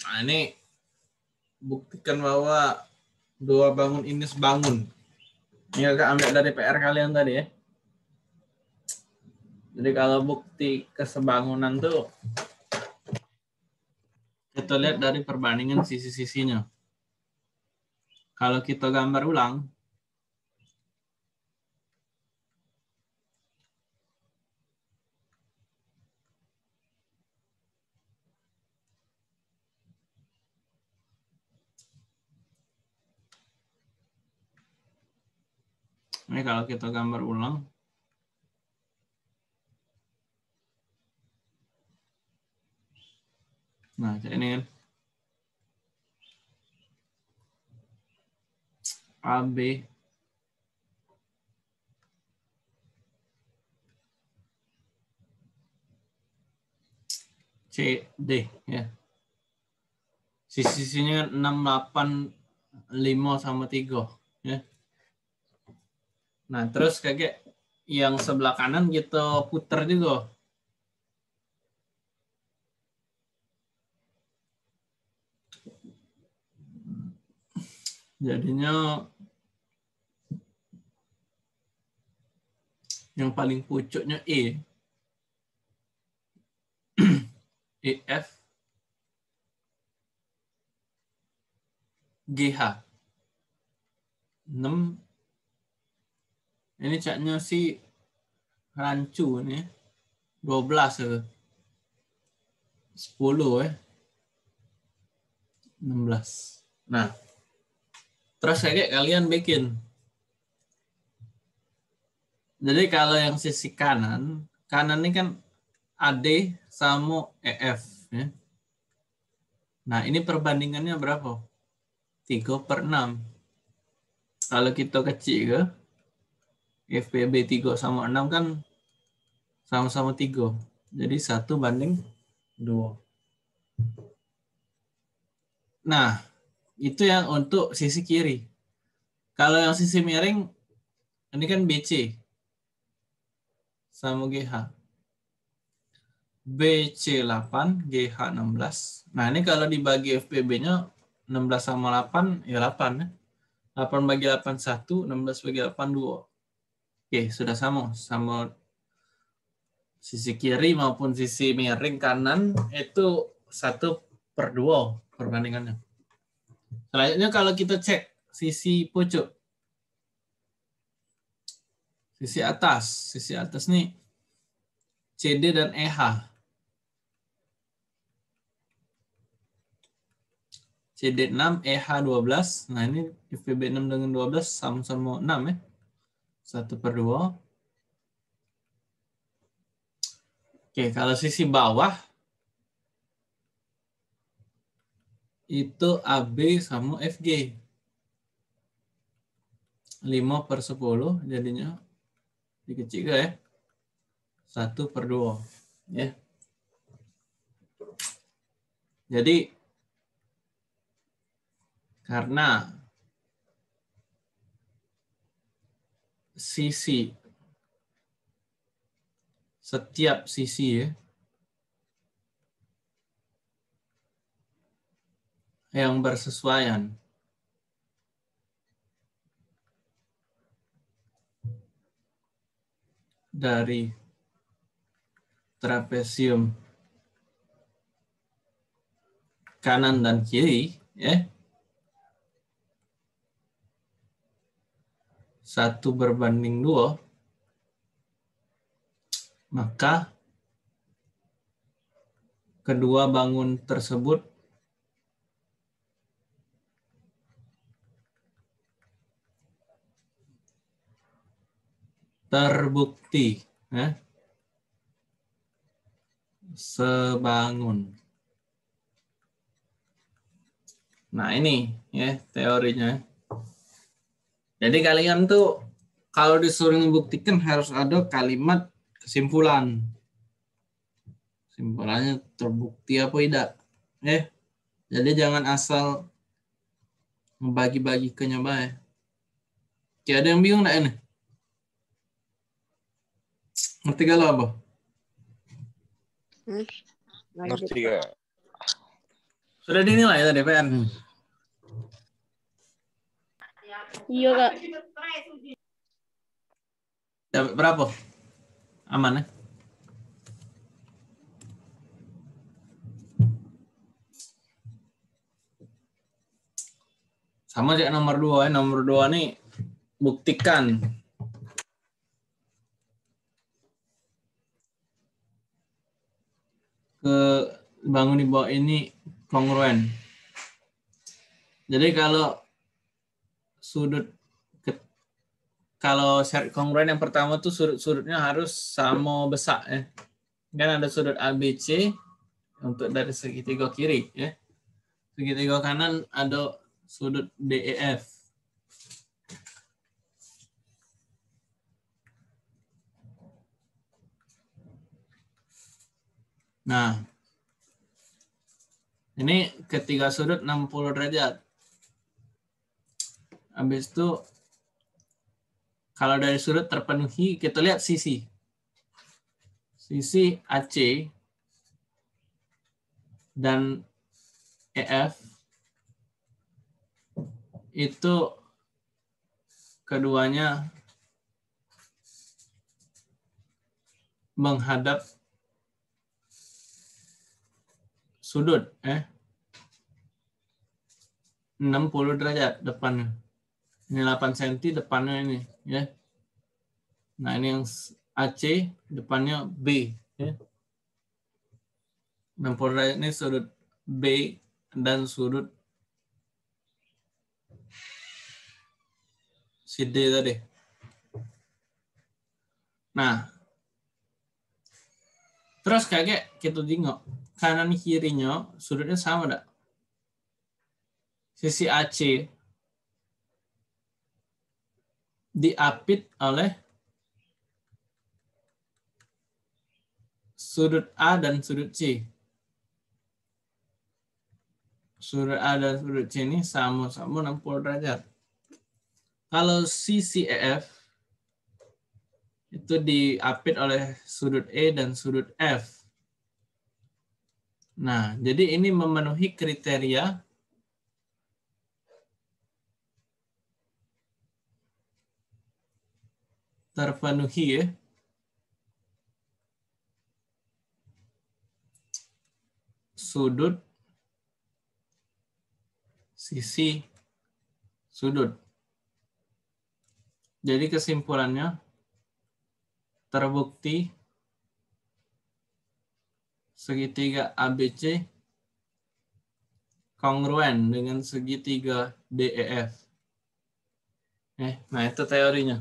Nah, ini buktikan bahwa dua bangun ini sebangun. Ini agak ambil dari PR kalian tadi ya. Jadi kalau bukti kesebangunan tuh kita lihat dari perbandingan sisi-sisinya. Kalau kita gambar ulang, Ini kalau kita gambar ulang. Nah, ini kan. AB CD ya. Sisi-sisinya 685 sama 3 ya. Nah, terus kayak yang sebelah kanan kita putar juga. Jadinya yang paling pucuknya E. EF GH 6 ini catnya si rancu ini 12 ke 10 eh 16. Nah, terus kayak kalian bikin. Jadi kalau yang sisi kanan, kanan ini kan AD sama EF. Ya. Nah, ini perbandingannya berapa? 3 per 6. Kalau kita kecil ke, FPB 3 sama 6 kan sama-sama 3. Jadi 1 banding 2. Nah, itu yang untuk sisi kiri. Kalau yang sisi miring, ini kan BC sama GH. BC 8, GH 16. Nah, ini kalau dibagi FPB-nya 16 sama 8, ya 8. 8 bagi 8, 1. 16 bagi 8, 2. Oke, sudah sama. Sama sisi kiri maupun sisi miring kanan itu satu per dua perbandingannya. Selanjutnya kalau kita cek sisi pucuk. Sisi atas. Sisi atas nih CD dan EH. CD 6, EH 12. Nah ini FPB 6 dengan 12 sama-sama 6 ya. Satu per dua. Oke, kalau sisi bawah itu AB sama FG. 5 per 10 jadinya dikecil ya. 1 per 2. Ya. Jadi karena sisi. Setiap sisi ya. Yang bersesuaian. Dari trapesium kanan dan kiri ya satu berbanding dua, maka kedua bangun tersebut terbukti ya, sebangun. Nah ini ya teorinya. Jadi kalian tuh kalau disuruh membuktikan harus ada kalimat kesimpulan. Kesimpulannya terbukti apa tidak. Eh, jadi jangan asal membagi-bagi ke nyoba ya. Kayak ada yang bingung enggak ini? Ngerti kalau apa? Hmm. Ngerti gak? Sudah dinilai tadi PR nih. Iya kak. Dapat berapa? Aman ya? Sama aja nomor dua ya. Nomor dua nih buktikan ke bangun di bawah ini kongruen. Jadi kalau sudut ke- kalau syarat kongruen yang pertama tuh sudut-sudutnya harus sama besar ya. Kan ada sudut ABC untuk dari segitiga kiri ya. Segitiga kanan ada sudut DEF. Nah, ini ketiga sudut 60 derajat. Habis itu kalau dari sudut terpenuhi, kita lihat sisi. Sisi AC dan EF itu keduanya menghadap sudut eh 60 derajat depannya. Ini 8 cm depannya ini ya. Nah, ini yang AC depannya B ya. 60 derajat ini sudut B dan sudut si tadi. Nah, terus kayak kita tengok kanan kirinya sudutnya sama enggak? Sisi AC diapit oleh sudut A dan sudut C. Sudut A dan sudut C ini sama-sama 60 derajat. Kalau sisi EF itu diapit oleh sudut E dan sudut F. Nah, jadi ini memenuhi kriteria terpenuhi ya. Sudut sisi sudut. Jadi kesimpulannya terbukti segitiga ABC kongruen dengan segitiga DEF. Eh, nah itu teorinya.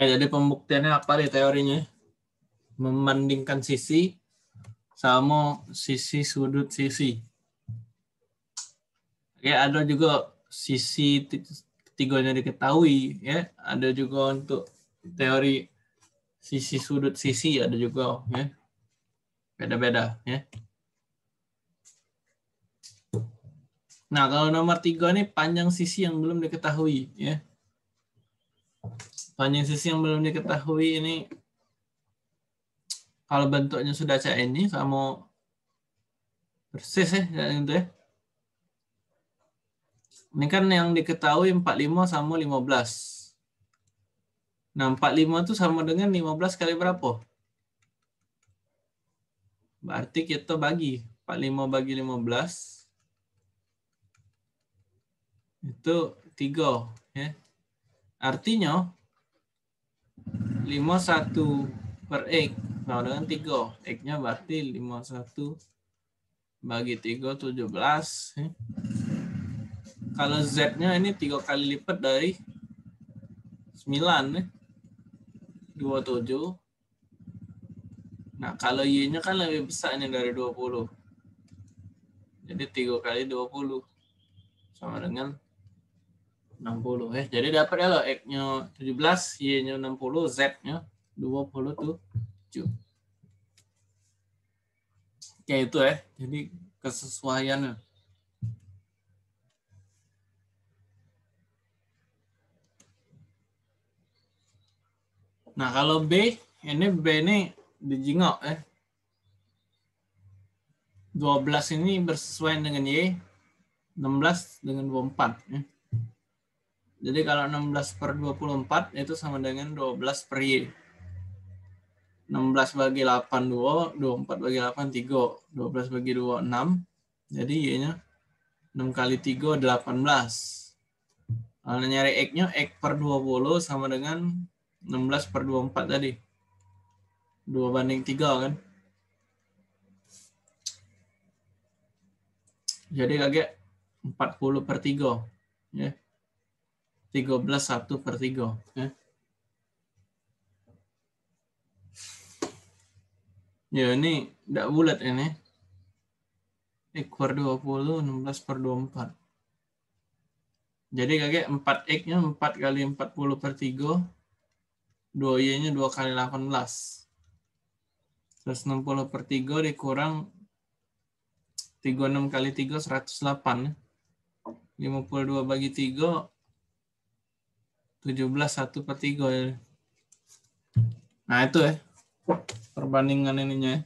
Ya, jadi pembuktiannya apa nih teorinya? Membandingkan sisi sama sisi sudut sisi. Ya, ada juga sisi ketiganya diketahui ya. Ada juga untuk teori sisi sudut sisi ada juga ya. Beda-beda ya. Nah, kalau nomor tiga ini panjang sisi yang belum diketahui ya. Panjang sisi yang belum diketahui ini kalau bentuknya sudah cak ini sama persis ya gitu ya. Ini kan yang diketahui 45 sama 15. Nah, 45 itu sama dengan 15 kali berapa? Berarti kita bagi 45 bagi 15 itu 3 ya. Artinya 51 per X sama dengan 3. X-nya berarti 51 bagi 3, 17. Ya. Kalau Z-nya ini 3 kali lipat dari 9. Ya. 27. Nah, kalau Y-nya kan lebih besar ini dari 20. Jadi 3 kali 20 sama dengan 60 ya. Eh, jadi dapat ya lo X-nya 17, Y-nya 60, Z-nya 27. Oke itu ya. Jadi kesesuaiannya. Nah kalau B, ini B ini dijingok ya. 12 ini bersesuaian dengan Y, 16 dengan 24. Ya. Jadi kalau 16 per 24 itu sama dengan 12 per Y. 16 bagi 8, 2. 24 bagi 8, 3. 12 bagi 2, 6. Jadi Y-nya 6 kali 3, 18. Kalau nyari X-nya, X per 20 sama dengan 16 per 24 tadi. 2 banding 3 kan. Jadi kakek 40 per 3. Ya. 13 1 per 3. Ya. Ya ini tidak bulat ini. X per 20, 16 per 24. Jadi kakek 4X-nya 4 kali 40 per 3. 2Y-nya 2 kali 18. 160 per 3 dikurang 36 kali 3 108. 52 bagi 3 17 1 per 3 Nah itu ya perbandingan ininya ya.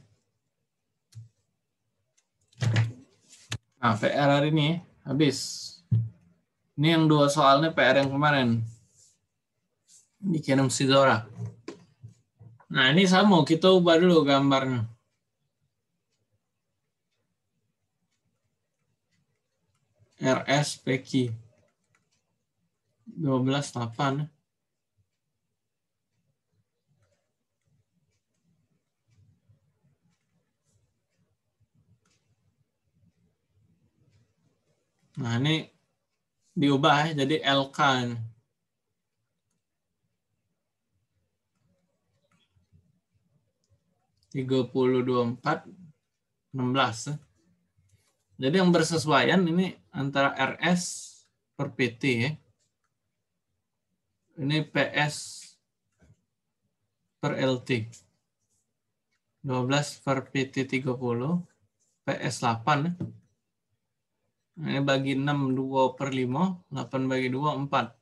Nah PR hari ini habis. Ini yang dua soalnya PR yang kemarin. Dikirim Sidora. Nah ini sama kita ubah dulu gambarnya. RS PQ 12 8 Nah, ini diubah ya, jadi LK. Ini. Tiga puluh dua empat enam belas. Jadi yang bersesuaian ini antara RS per PT ya. Ini PS per LT. 12 per PT 30. PS 8 ya. Nah, ini bagi 6, 2 per 5. 8 bagi 2, 4.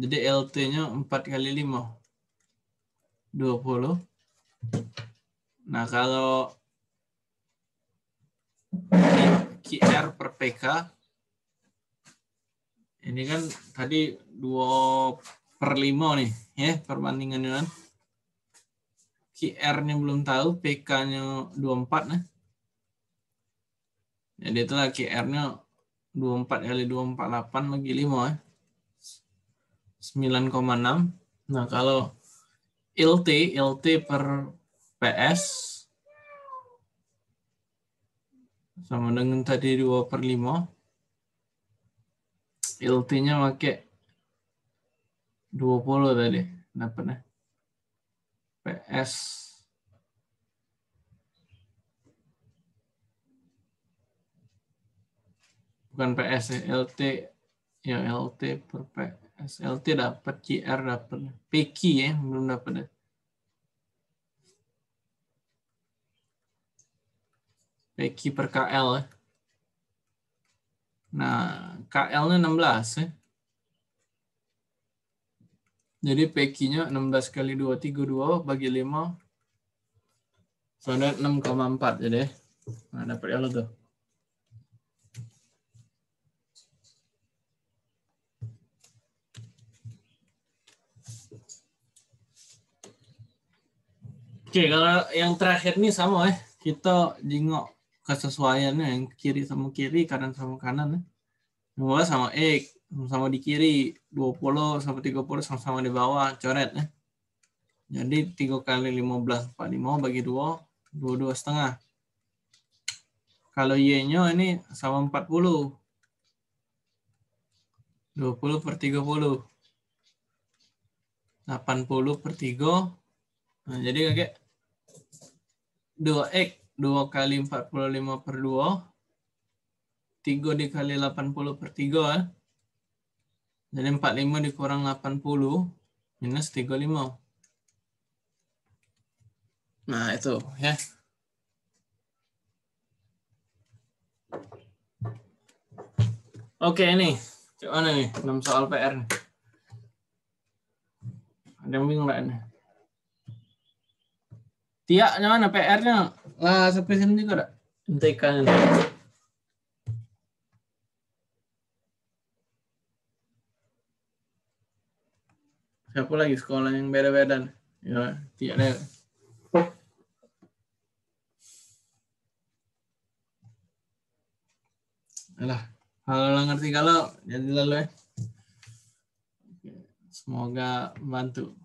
Jadi LT-nya 4 kali 5. 20. Nah, kalau QR per PK, ini kan tadi 2 per 5 nih, ya perbandingannya kan. QR-nya belum tahu, PK-nya 24 nah. Jadi itulah QR-nya 24 kali 248 bagi 5 ya. 9,6. Nah, kalau LT, LT per PS sama dengan tadi 2 per 5. LT-nya pakai 20 tadi. Dapatnya. PS bukan PS ya, LT ya LT per PS LT dapat CR dapat PQ ya belum dapat ya. PQ per KL ya. Nah, KL-nya 16 ya. Jadi PQ-nya 16 kali 2, 32 bagi 5. Soalnya 6,4 jadi. Nah, dapat L tuh. Oke, kalau yang terakhir nih sama ya. Kita jingok kesesuaiannya yang kiri sama kiri, kanan sama kanan ya. Yang sama X, sama di kiri, 20 sama 30 sama-sama di bawah, coret ya. Jadi 3 kali 15, 45 bagi 2, 22 setengah. Kalau Y-nya ini sama 40. 20 per 30. 80 per 3. Nah, jadi kakek 2X 2 kali 45 per 2. 3 dikali 80 per 3 ya. Jadi 45 dikurang 80 minus 35. Nah itu ya. Oke ini. Coba nih 6 soal PR nih. Ada yang bingung nggak ini? Tiaknya mana PR-nya? Lah sampai sini juga ada. Hentikan. Siapa lagi sekolah yang beda-beda? Ya, tiak deh. Alah, kalau lo ngerti kalau jadi lalu ya. Oke, Semoga membantu.